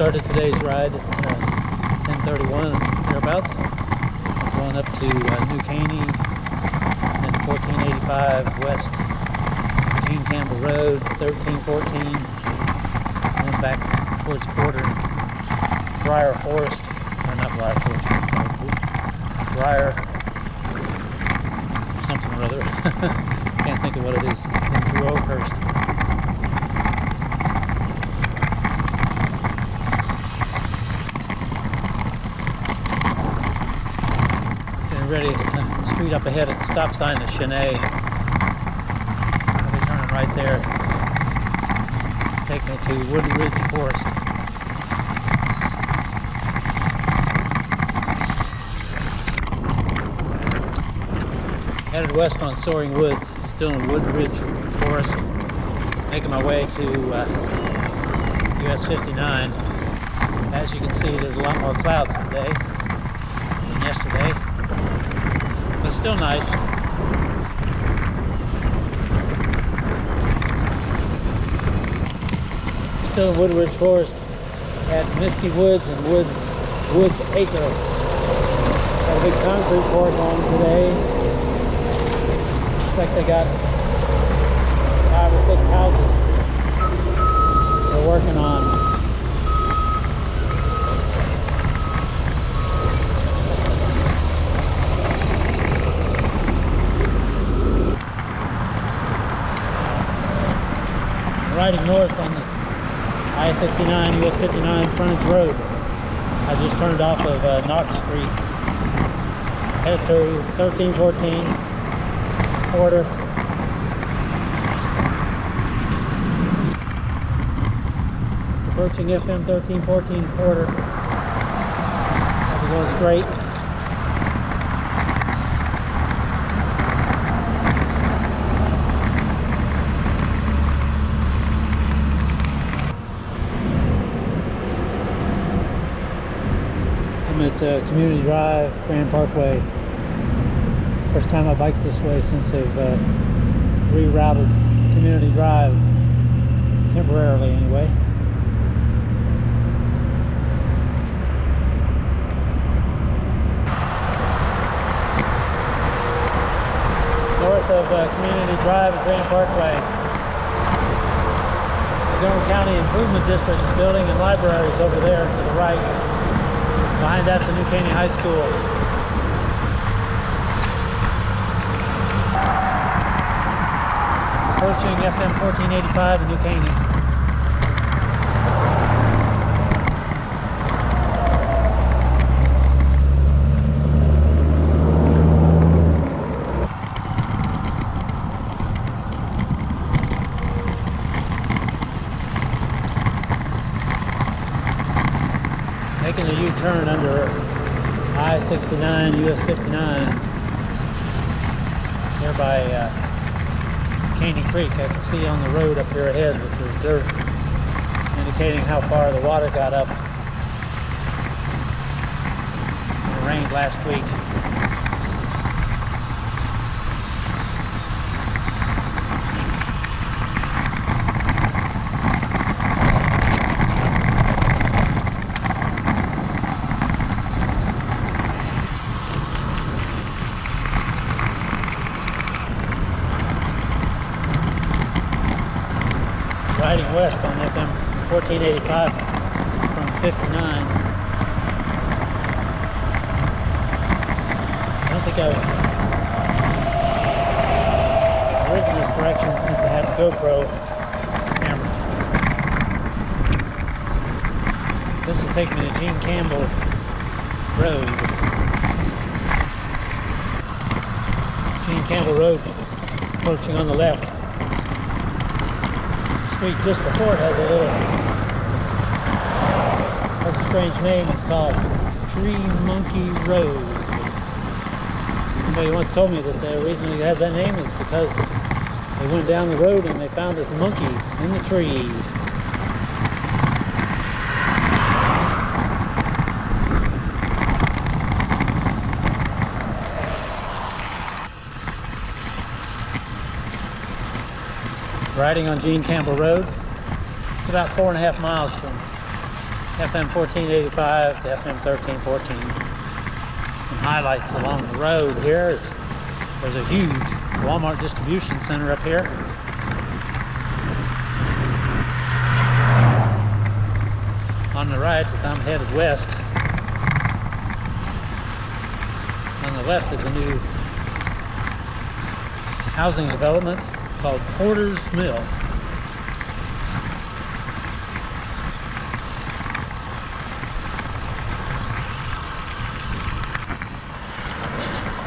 started today's ride at uh, 1031 thereabouts. Going up to uh, New Caney and 1485 West Gene Campbell Road, 1314, and then back towards the border, Briar Forest, or not Briar Forest, Briar something or other. Can't think of what it is. It's through Oakhurst. Ready to street up ahead at the stop sign at Chenet. I'll be turning right there. Take me to Wood Ridge Forest. Headed west on Soaring Woods, still in Wood Ridge Forest. Making my way to uh, US 59. As you can see, there's a lot more clouds today than yesterday, but still nice. Still in Woodridge Forest at Misty Woods and Wood, Woods Acre. Got a big concrete pour going today. Looks like they got five or six houses they're working on. riding north on the I-69, US 59 frontage road. I just turned off of uh, Knox Street. Head to 1314 quarter. Approaching FM 1314 quarter. I'll be going straight. I'm at uh, Community Drive, Grand Parkway. First time I biked this way since they've uh, rerouted Community Drive, temporarily anyway. North of uh, Community Drive and Grand Parkway. The Durham County Improvement District is building and libraries over there to the right. Behind that's the New Caney High School. Approaching FM 1485 in New Caney. Making a U-turn under I-69, US 59. Here by uh, Caney Creek. I can see on the road up here ahead that there's dirt indicating how far the water got up. It rained last week. Riding west on FM 1485 from 59. I don't think I've ridden this direction since I had a GoPro camera. This will take me to Gene Campbell Road. Gene Campbell Road, approaching on the left street just before it has a little has a strange name. It's called Tree Monkey Road. Somebody once told me that the reason it has that name is because they went down the road and they found this monkey in the tree. Riding on Gene Campbell Road. It's about four and a half miles from FM 1485 to FM 1314. Some highlights along the road here is there's a huge Walmart distribution center up here. On the right, as I'm headed west, on the left is a new housing development called Porter's Mill.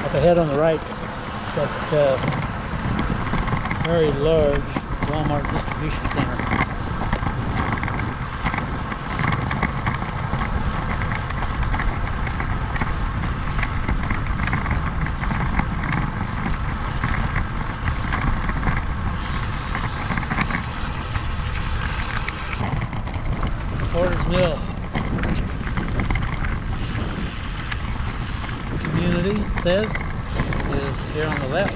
Up ahead on the right, that uh, very large Walmart distribution center. Porter's Mill. Community says is here on the left.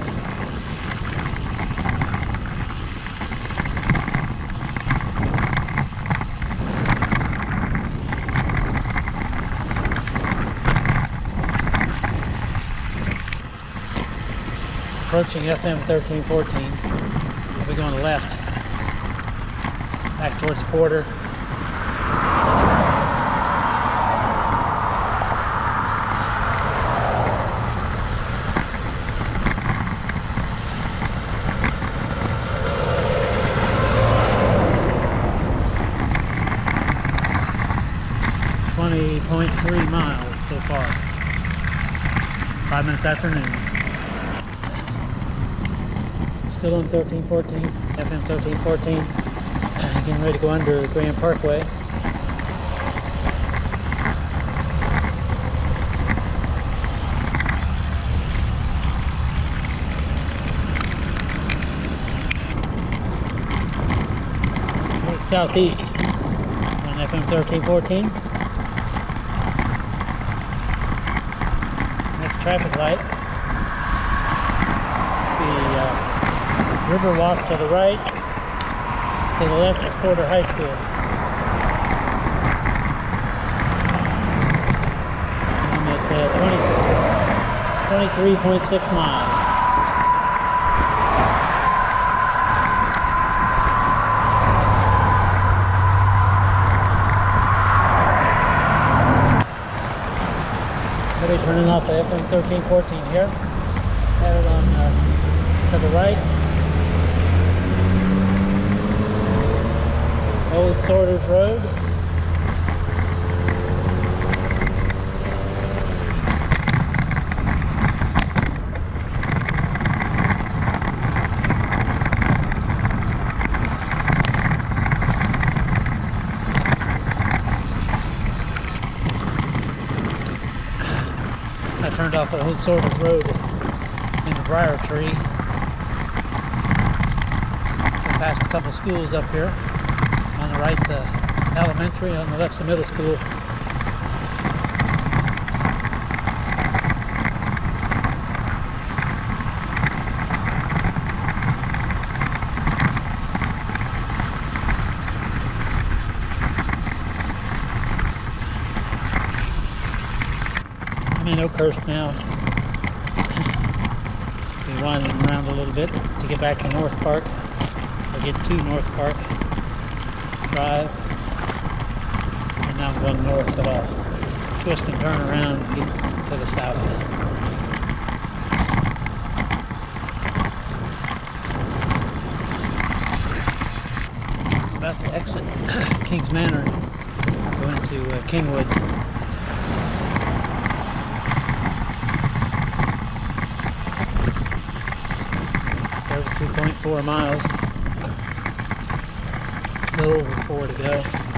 Approaching FM 1314. We'll be going left. Back towards Porter. minutes after noon Still on 1314, FM 1314. Getting ready to go under Grand Parkway. southeast on FM 1314. Traffic light. The uh, Riverwalk to the right. To the left is Porter High School. And at uh, 23.6 miles. Somebody turning off the FM 1314 here. Headed on uh, to the right. Old Sorters Road. I turned off at Old Sorters Road in the Briar Tree. Passed a couple schools up here. On the right, the elementary, on the left, the middle school. In Oakhurst now. Be winding around a little bit to get back to North Park. Or get to North Park. Drive. And now I'm going north, but I'll twist and turn around and get to the south. About to exit Kings Manor, going into uh, Kingwood. Over 2.4 miles. Still over four to go.